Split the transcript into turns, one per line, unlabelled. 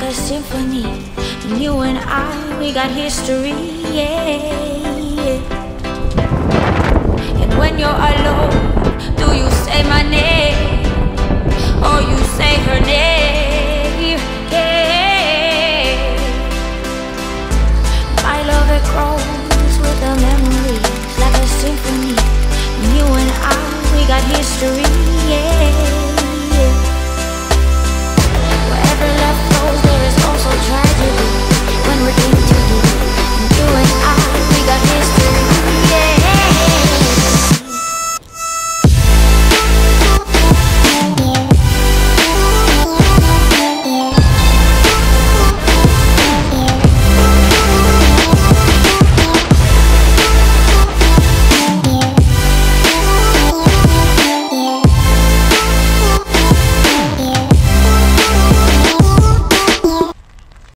Like a symphony. And you and I, we got history, yeah.